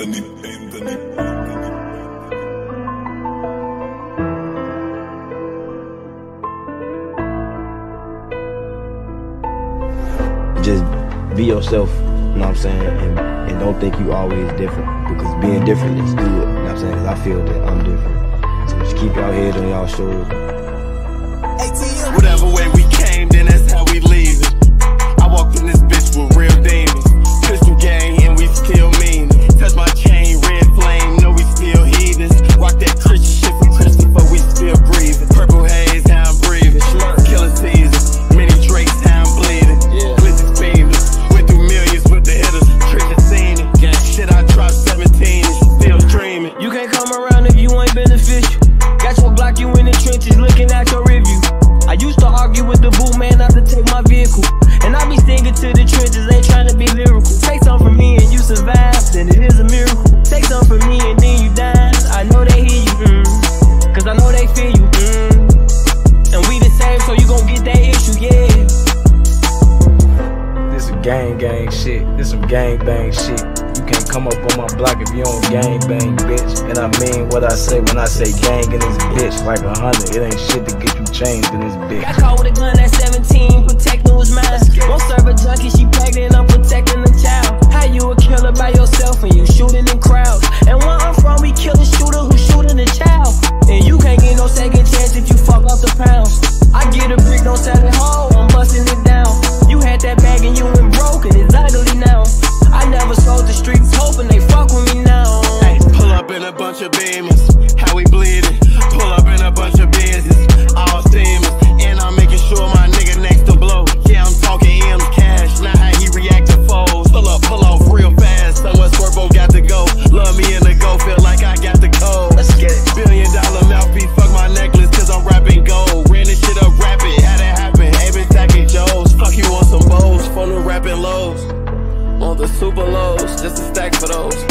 Anthony, Anthony, just be yourself, you know what I'm saying? And, and don't think you always different because being different is good, you know what I'm saying? Because I feel that I'm different. So just keep y'all head on y'all shoulders. Take my vehicle. And I be singing to the trenches, ain't trying to be lyrical. Take some from me and you survive, then it is a miracle. Take some from me and then you die. I know they hear you, mm. Cause I know they feel you, mm. And we the same, so you gon' get that issue, yeah. This some gang gang shit. This some gang bang shit. You can't come up on my block if you don't gang bang, bitch. And I mean what I say when I say gang in this bitch. Like a hundred, it ain't shit to get you changed in this bitch. Got caught with a gun at 17, by yourself when you shooting in crowds. photos.